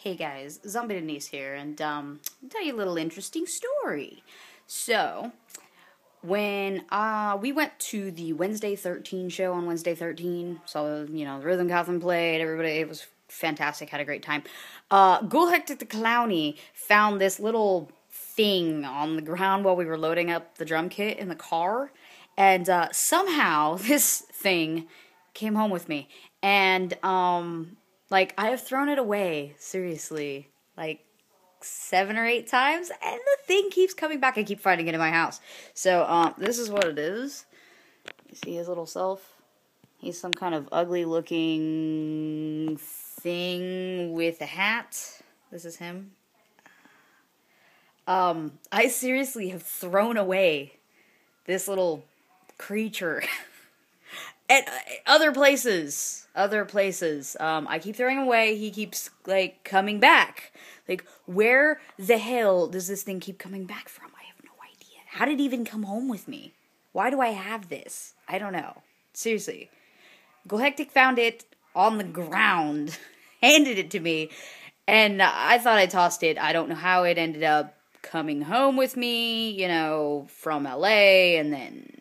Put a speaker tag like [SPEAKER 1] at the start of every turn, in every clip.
[SPEAKER 1] Hey guys, Zombie Denise here, and um, I'll tell you a little interesting story. So, when uh, we went to the Wednesday 13 show on Wednesday 13, saw, you know, the Rhythm Gotham played, everybody, it was fantastic, had a great time. Uh, Ghoul Hectic the Clowny found this little thing on the ground while we were loading up the drum kit in the car, and uh, somehow this thing came home with me. And, um, like, I have thrown it away, seriously, like seven or eight times, and the thing keeps coming back. I keep finding it in my house. So, um, this is what it is. You see his little self? He's some kind of ugly looking thing with a hat. This is him. Um, I seriously have thrown away this little creature. at uh, other places other places. Um i keep throwing away. He keeps like coming back. Like where the hell does this thing keep coming back from? I have no idea. How did it even come home with me? Why do i have this? I don't know. Seriously. Gohectic found it on the ground handed it to me and i thought i tossed it. I don't know how it ended up coming home with me you know from la and then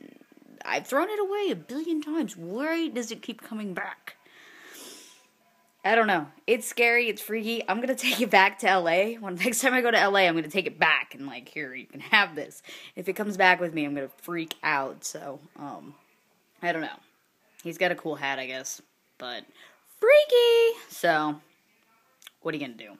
[SPEAKER 1] I've thrown it away a billion times. Why does it keep coming back? I don't know. It's scary. It's freaky. I'm gonna take it back to LA. When next time I go to LA, I'm gonna take it back and like, here, you can have this. If it comes back with me, I'm gonna freak out. So, um, I don't know. He's got a cool hat, I guess, but freaky. So, what are you gonna do?